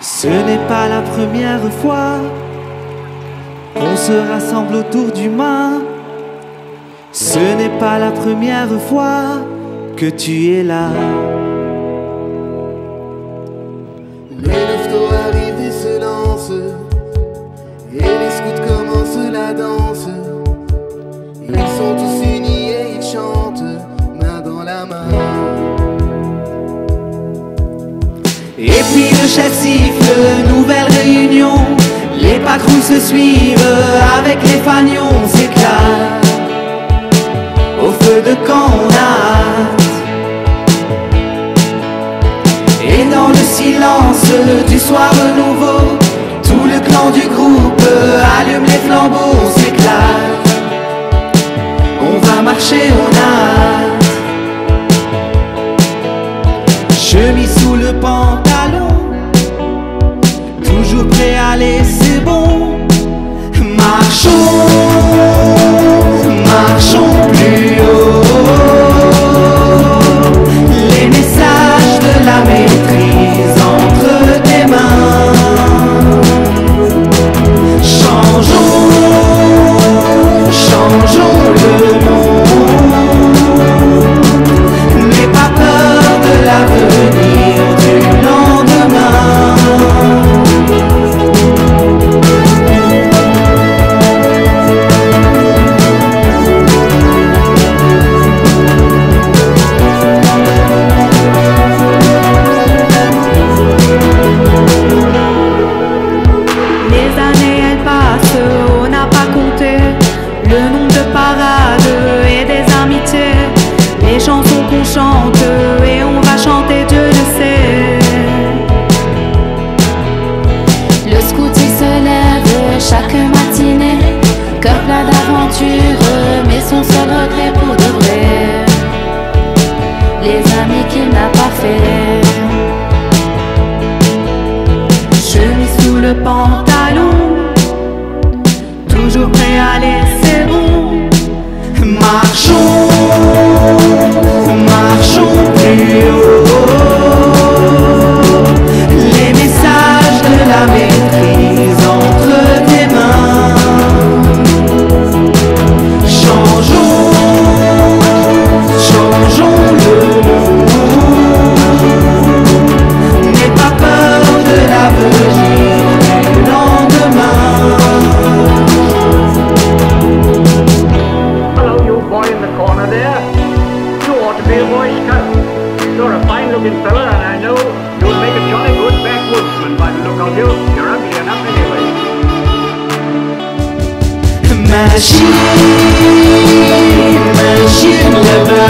Ce n'est pas la première fois qu'on se rassemble autour du mât. Ce n'est pas la première fois que tu es là. Chef siffle, nouvelle réunion. Les patrouilles se suivent avec les fagnons, clair. Au feu de hâte. Et dans le silence du soir nouveau, tout le clan du groupe allume les flambeaux, s'éclate. On va marcher, toujours prêt à c'est bon. Marchons les chansons qu'on chante et on va chanter, Dieu le sait. Le scout il se lève chaque matinée, cœur plein d'aventures, mais son seul regret pour de vrai. Les amis qu'il n'a pas fait. Chemise sous le pantalon, toujours prêt à laisser bon. Marchons, voice coat. You're a fine-looking fella, and I know you'll make a jolly good backwoodsman by the look of you. You're ugly enough anyway. Machine, machine lover.